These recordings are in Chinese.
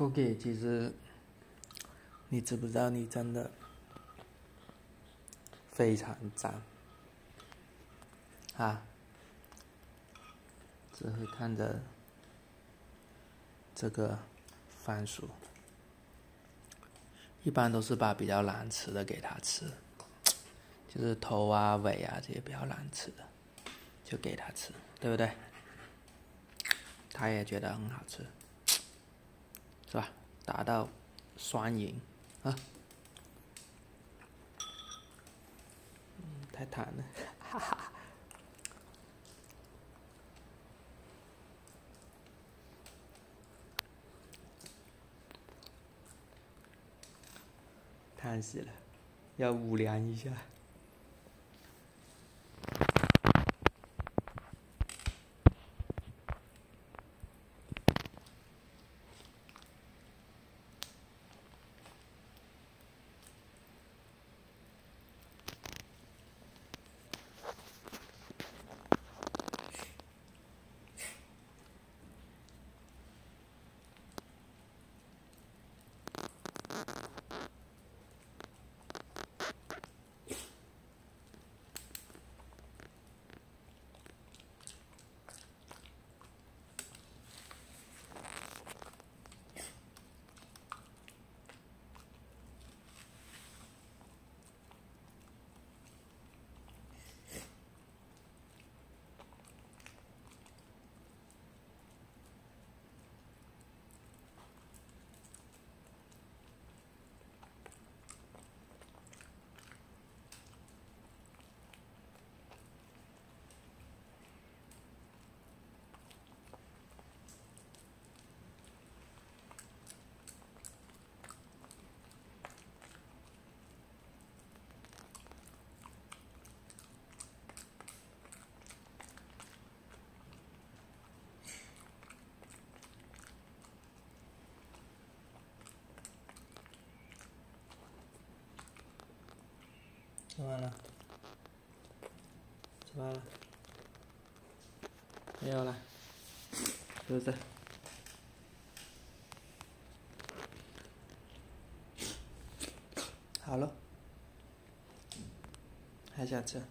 OK，其实你知不知道你真的非常脏啊？只会看着这个番薯，一般都是把比较难吃的给他吃，就是头啊、尾啊这些比较难吃的，就给他吃，对不对？他也觉得很好吃，是吧？达到双赢啊！嗯，太弹了，哈哈。叹死了，要五粮一下。吃完了，吃完了，没有了，是不是？好了，还想吃？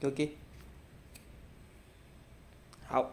给给，好。